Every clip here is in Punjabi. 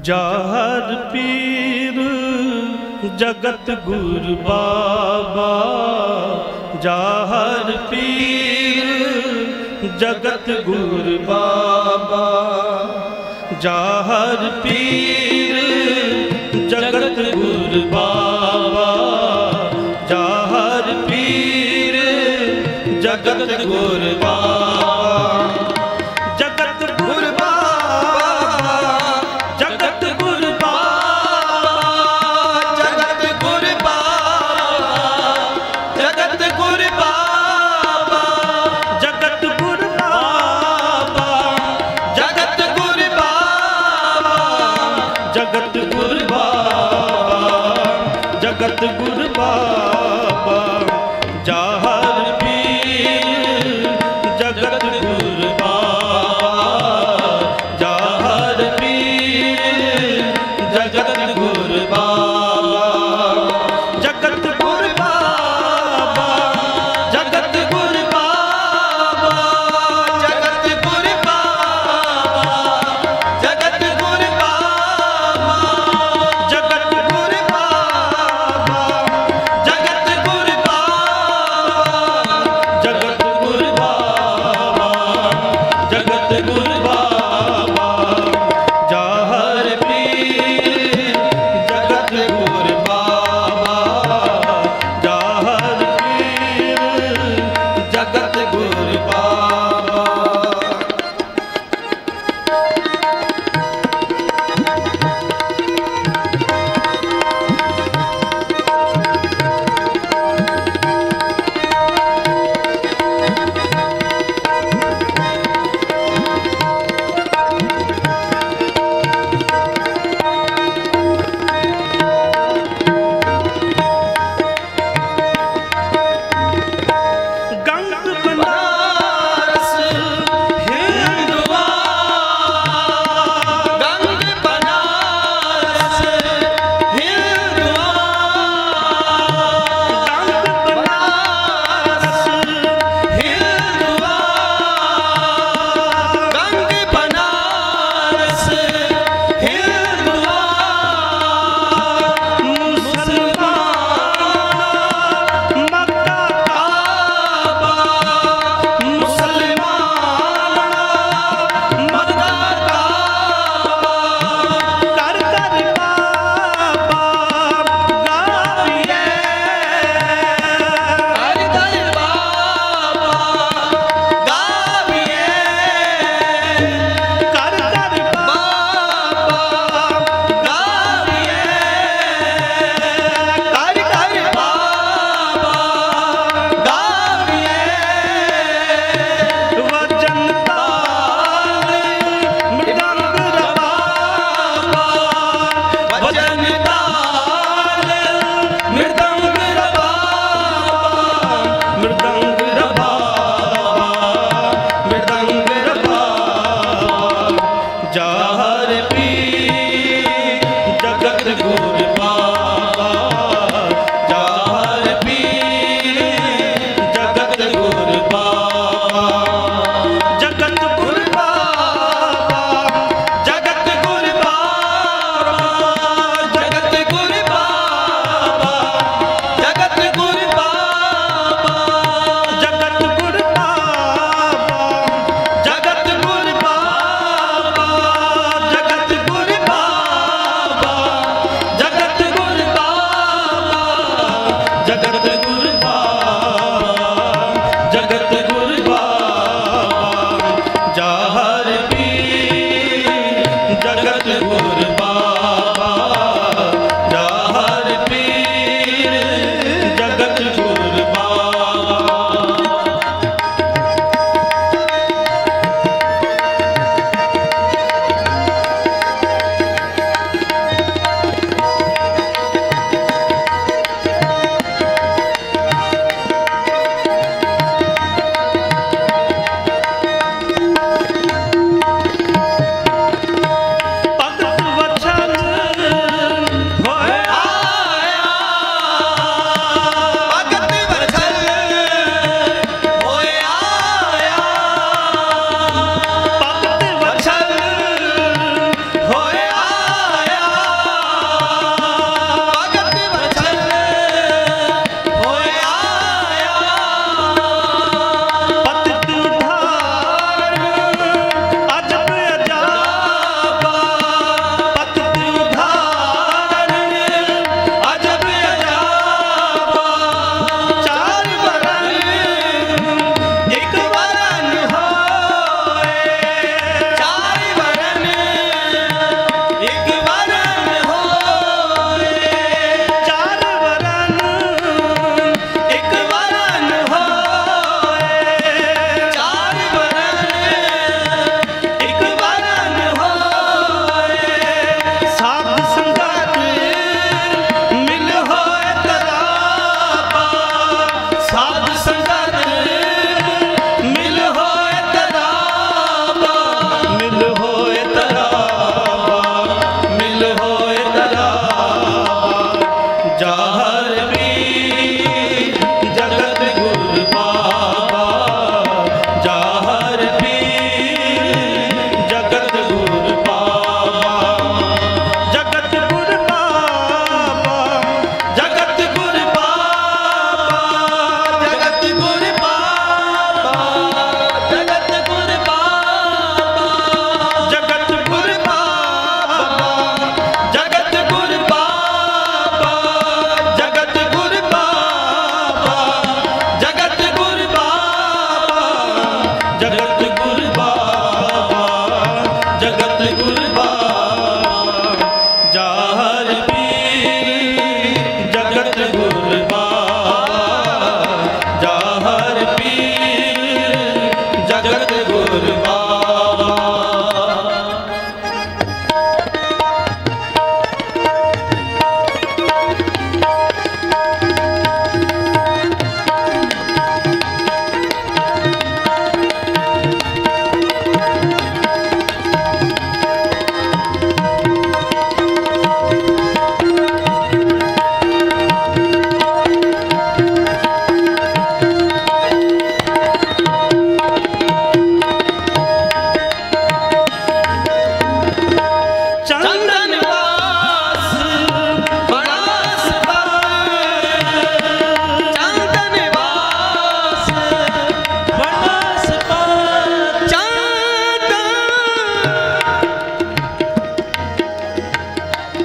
ਜਾਹਰ ਪੀਰ, ਜਗਤ ਗੁਰ ਬਾਬਾ। ਜਾਹਰ ਪੀਰ, ਜਗਤ ਗੁਰ ਬਾਬਾ। ਜਾਹਰ ਪੀਰ, ਜਗਤ ਗੁਰ ਬਾਬਾ। ਜਾਹਰ ਪੀਰ, ਜਗਤ ਗੁਰ Oh.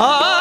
Ah.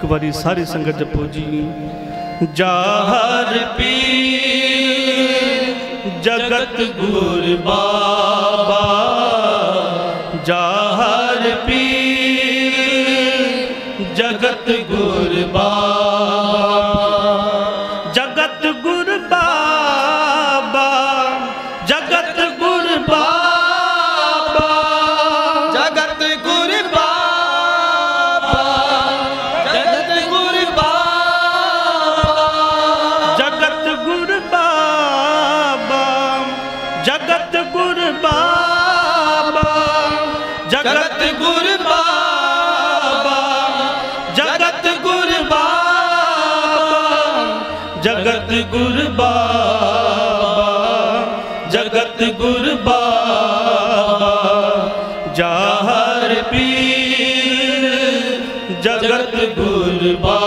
ਇੱਕ ਵਾਰੀ ਸਾਰੀ ਸੰਗਤ ਜਪੋ ਜੀ। ਜਾਹਰ ਪੀਰ ਜਗਤ ਗੁਰਬਾ गुरु जगत गुरु जगत गुरु जगत गुरु बाबा जाहर पीर जगत गुरु बाबा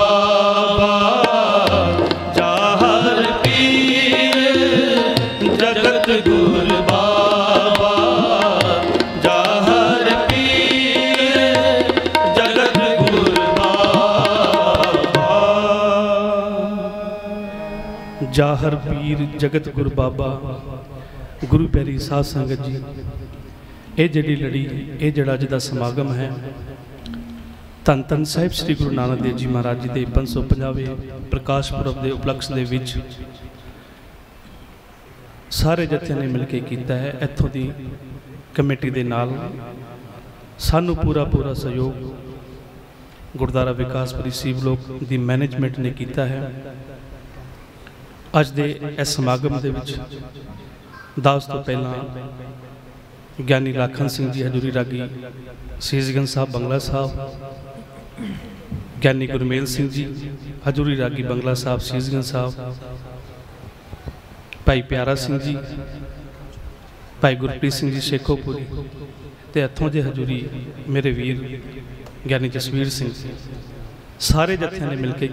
ਬਾਬਾ ਪੀਰ ਜਗਤ ਗੁਰ ਬਾਬਾ। ਗੁਰੂ ਪਿਆਰੀ ਸਾਧ ਸੰਗਤ ਜੀ, ਇਹ ਜਿਹੜੀ ਲੜੀ, ਇਹ ਜਿਹੜਾ ਅੱਜ ਦਾ ਸਮਾਗਮ ਹੈ, ਧੰਨ ਧੰਨ ਸਾਹਿਬ ਸ੍ਰੀ ਗੁਰੂ ਨਾਨਕ ਦੇਵ ਜੀ ਮਹਾਰਾਜ ਜੀ ਦੇ 550ਵੇਂ ਪ੍ਰਕਾਸ਼ ਪੁਰਬ ਦੇ ਉਪਲਕਸ਼ ਦੇ ਵਿੱਚ ਸਾਰੇ ਜਥਿਆਂ ਨੇ ਮਿਲ ਕੇ ਕੀਤਾ ਹੈ। ਇੱਥੋਂ ਦੀ ਕਮੇਟੀ ਦੇ ਨਾਲ ਸਾਨੂੰ ਪੂਰਾ ਪੂਰਾ ਸਹਿਯੋਗ ਗੁਰਦੁਆਰਾ ਵਿਕਾਸਪੁਰੀ ਸੀਵ ਲੋਕ ਦੀ ਮੈਨੇਜਮੈਂਟ ਨੇ ਕੀਤਾ ਹੈ। ਅੱਜ ਦੇ ਇਸ ਸਮਾਗਮ ਦੇ ਵਿੱਚ ਦਾਸ ਤੋਂ ਪਹਿਲਾਂ ਗਿਆਨੀ ਲਾਖਨ ਸਿੰਘ ਜੀ ਹਜੂਰੀ ਰਾਗੀ ਸੀਸਗੰਜ ਸਾਹਿਬ ਬੰਗਲਾ ਸਾਹਿਬ, ਗਿਆਨੀ ਗੁਰਮੇਲ ਸਿੰਘ ਜੀ ਹਜੂਰੀ ਰਾਗੀ ਬੰਗਲਾ ਸਾਹਿਬ, ਸੀਸਗੰਜ ਸਾਹਿਬ, ਭਾਈ ਪਿਆਰਾ ਸਿੰਘ ਜੀ, ਭਾਈ ਗੁਰਪ੍ਰੀਤ ਸਿੰਘ ਜੀ ਸ਼ੇਖੋਪੁਰੀ ਤੇ ਇੱਥੋਂ ਦੇ ਹਜੂਰੀ ਮੇਰੇ ਵੀਰ ਗਿਆਨੀ ਜਸਵੀਰ ਸਿੰਘ, ਸਾਰੇ ਜਥਿਆਂ ਨੇ ਮਿਲ ਕੇ